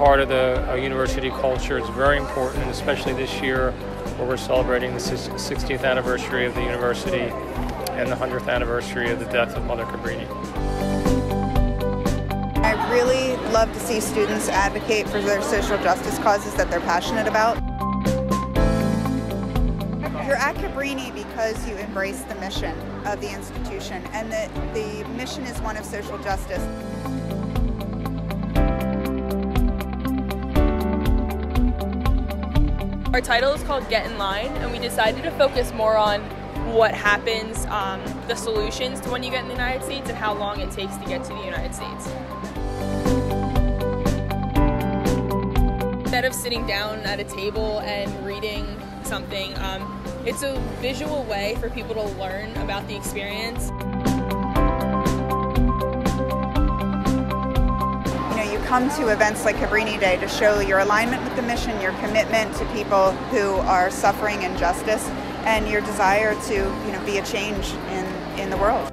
part of the uh, university culture. It's very important, especially this year where we're celebrating the 60th anniversary of the university and the 100th anniversary of the death of Mother Cabrini. I really love to see students advocate for their social justice causes that they're passionate about. You're at Cabrini because you embrace the mission of the institution, and the, the mission is one of social justice. Our title is called Get in Line, and we decided to focus more on what happens, um, the solutions to when you get in the United States, and how long it takes to get to the United States. Instead of sitting down at a table and reading something, um, it's a visual way for people to learn about the experience. Come to events like Cabrini Day to show your alignment with the mission, your commitment to people who are suffering injustice, and your desire to you know, be a change in, in the world.